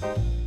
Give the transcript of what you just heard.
Bye.